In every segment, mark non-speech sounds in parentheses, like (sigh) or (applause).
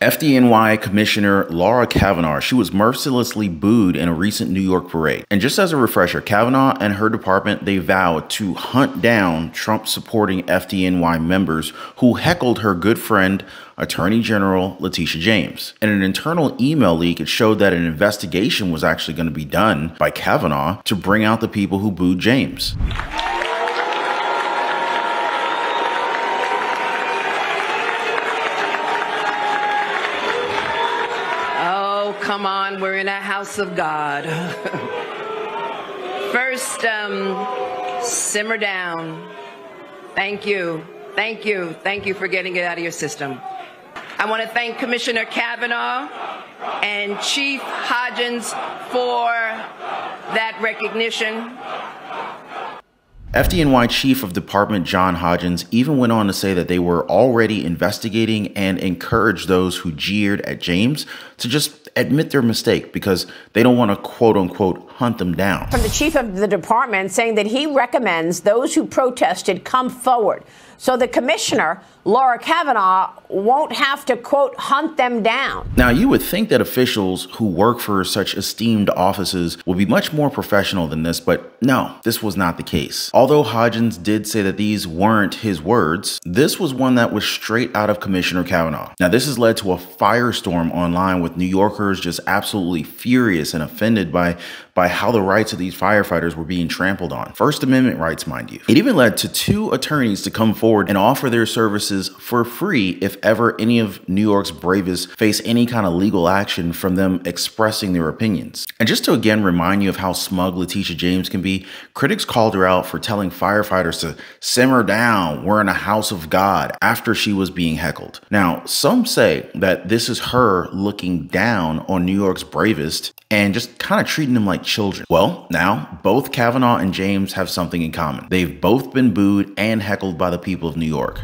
FDNY Commissioner Laura Kavanagh, she was mercilessly booed in a recent New York parade. And just as a refresher, Kavanagh and her department, they vowed to hunt down Trump supporting FDNY members who heckled her good friend, Attorney General Letitia James. In an internal email leak, it showed that an investigation was actually going to be done by Kavanagh to bring out the people who booed James. Come on, we're in a house of God. (laughs) First, um, simmer down. Thank you. Thank you. Thank you for getting it out of your system. I want to thank Commissioner Kavanagh and Chief Hodgins for that recognition. FDNY Chief of Department John Hodgins even went on to say that they were already investigating and encouraged those who jeered at James to just admit their mistake because they don't want to quote unquote hunt them down. From the chief of the department saying that he recommends those who protested come forward. So the commissioner, Laura Kavanagh, won't have to, quote, hunt them down. Now, you would think that officials who work for such esteemed offices would be much more professional than this, but no, this was not the case. Although Hodgins did say that these weren't his words, this was one that was straight out of Commissioner Kavanagh. Now, this has led to a firestorm online with New Yorkers just absolutely furious and offended by by how the rights of these firefighters were being trampled on. First Amendment rights, mind you. It even led to two attorneys to come forward and offer their services for free if ever any of New York's bravest face any kind of legal action from them expressing their opinions. And just to again remind you of how smug Letitia James can be, critics called her out for telling firefighters to simmer down, we're in a house of God, after she was being heckled. Now, some say that this is her looking down on New York's bravest and just kind of treating them like children. Well, now both Kavanagh and James have something in common. They've both been booed and heckled by the people of New York.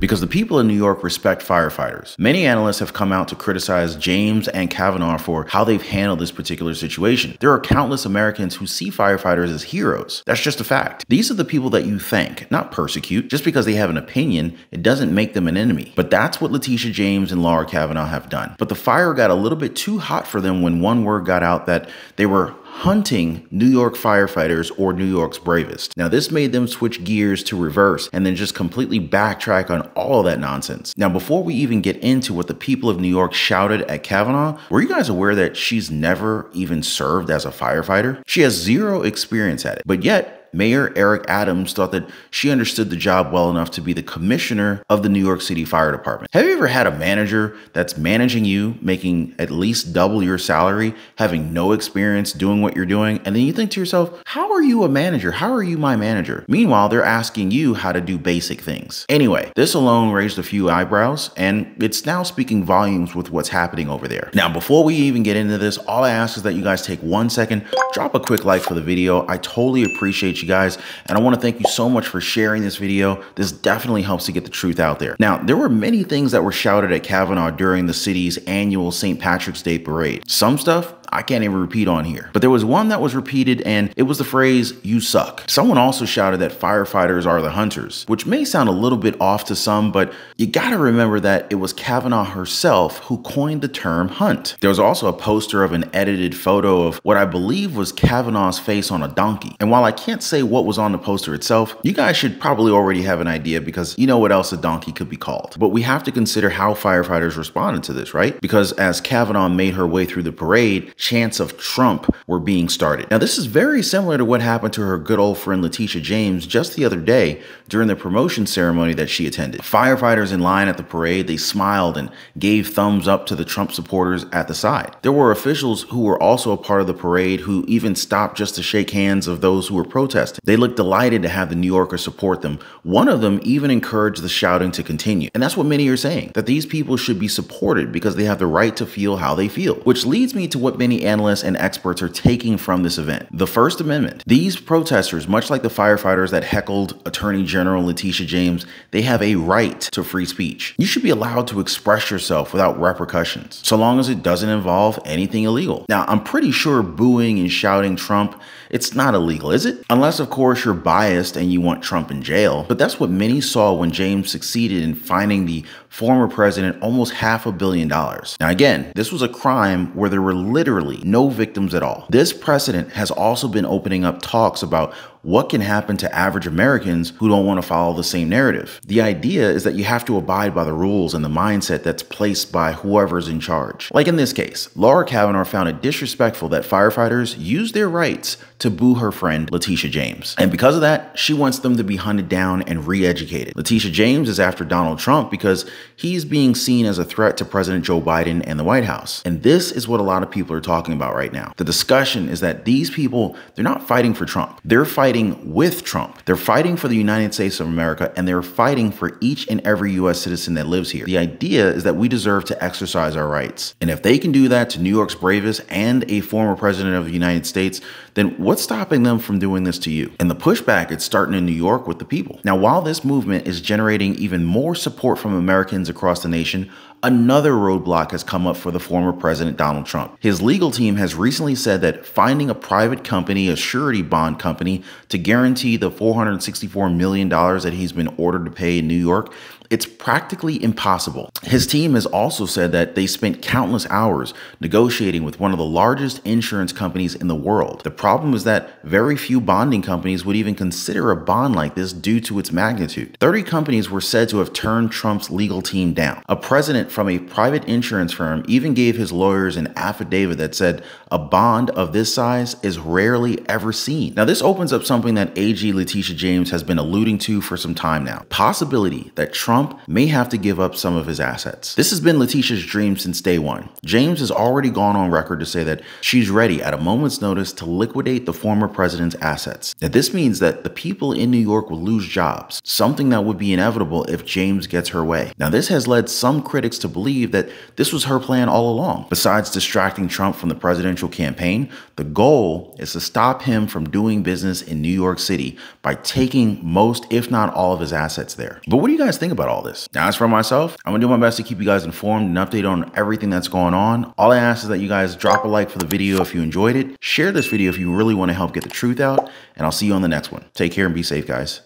Because the people in New York respect firefighters. Many analysts have come out to criticize James and Kavanagh for how they've handled this particular situation. There are countless Americans who see firefighters as heroes. That's just a fact. These are the people that you thank, not persecute. Just because they have an opinion, it doesn't make them an enemy. But that's what Letitia James and Laura Kavanagh have done. But the fire got a little bit too hot for them when one word got out that they were hunting New York firefighters or New York's bravest. Now, this made them switch gears to reverse and then just completely backtrack on all of that nonsense. Now, before we even get into what the people of New York shouted at Kavanagh, were you guys aware that she's never even served as a firefighter? She has zero experience at it, but yet Mayor Eric Adams thought that she understood the job well enough to be the commissioner of the New York City Fire Department. Have you ever had a manager that's managing you, making at least double your salary, having no experience doing what you're doing, and then you think to yourself, how are you a manager? How are you my manager? Meanwhile, they're asking you how to do basic things. Anyway, this alone raised a few eyebrows, and it's now speaking volumes with what's happening over there. Now, before we even get into this, all I ask is that you guys take one second, drop a quick like for the video. I totally appreciate you guys. And I want to thank you so much for sharing this video. This definitely helps to get the truth out there. Now, there were many things that were shouted at Kavanagh during the city's annual St. Patrick's Day parade. Some stuff I can't even repeat on here. But there was one that was repeated and it was the phrase, you suck. Someone also shouted that firefighters are the hunters, which may sound a little bit off to some, but you gotta remember that it was Kavanagh herself who coined the term hunt. There was also a poster of an edited photo of what I believe was Kavanagh's face on a donkey. And while I can't say what was on the poster itself, you guys should probably already have an idea because you know what else a donkey could be called. But we have to consider how firefighters responded to this, right? Because as Kavanagh made her way through the parade, chants of Trump were being started. Now, this is very similar to what happened to her good old friend Letitia James just the other day during the promotion ceremony that she attended. Firefighters in line at the parade, they smiled and gave thumbs up to the Trump supporters at the side. There were officials who were also a part of the parade who even stopped just to shake hands of those who were protesting. They looked delighted to have the New Yorkers support them. One of them even encouraged the shouting to continue. And that's what many are saying, that these people should be supported because they have the right to feel how they feel. Which leads me to what many analysts and experts are taking from this event. The First Amendment. These protesters, much like the firefighters that heckled Attorney General Letitia James, they have a right to free speech. You should be allowed to express yourself without repercussions, so long as it doesn't involve anything illegal. Now, I'm pretty sure booing and shouting Trump, it's not illegal, is it? Unless, of course, you're biased and you want Trump in jail. But that's what many saw when James succeeded in finding the former president almost half a billion dollars. Now, again, this was a crime where there were literally no victims at all. This precedent has also been opening up talks about what can happen to average Americans who don't want to follow the same narrative. The idea is that you have to abide by the rules and the mindset that's placed by whoever's in charge. Like in this case, Laura Kavanagh found it disrespectful that firefighters used their rights to boo her friend Letitia James. And because of that, she wants them to be hunted down and re-educated. Letitia James is after Donald Trump because he's being seen as a threat to President Joe Biden and the White House. And this is what a lot of people are talking about right now. The discussion is that these people, they're not fighting for Trump. They're fighting with Trump. They're fighting for the United States of America and they're fighting for each and every US citizen that lives here. The idea is that we deserve to exercise our rights. And if they can do that to New York's bravest and a former president of the United States, then what's stopping them from doing this to you? And the pushback is starting in New York with the people. Now, while this movement is generating even more support from Americans across the nation, another roadblock has come up for the former president Donald Trump. His legal team has recently said that finding a private company, a surety bond company, to guarantee the $464 million that he's been ordered to pay in New York it's practically impossible. His team has also said that they spent countless hours negotiating with one of the largest insurance companies in the world. The problem is that very few bonding companies would even consider a bond like this due to its magnitude. 30 companies were said to have turned Trump's legal team down. A president from a private insurance firm even gave his lawyers an affidavit that said a bond of this size is rarely ever seen. Now, this opens up something that AG Letitia James has been alluding to for some time now. Possibility that Trump Trump may have to give up some of his assets. This has been Letitia's dream since day one. James has already gone on record to say that she's ready at a moment's notice to liquidate the former president's assets. Now, this means that the people in New York will lose jobs, something that would be inevitable if James gets her way. Now, this has led some critics to believe that this was her plan all along. Besides distracting Trump from the presidential campaign, the goal is to stop him from doing business in New York City by taking most, if not all, of his assets there. But what do you guys think about about all this. Now, as for myself, I'm gonna do my best to keep you guys informed and updated on everything that's going on. All I ask is that you guys drop a like for the video if you enjoyed it, share this video if you really wanna help get the truth out, and I'll see you on the next one. Take care and be safe, guys.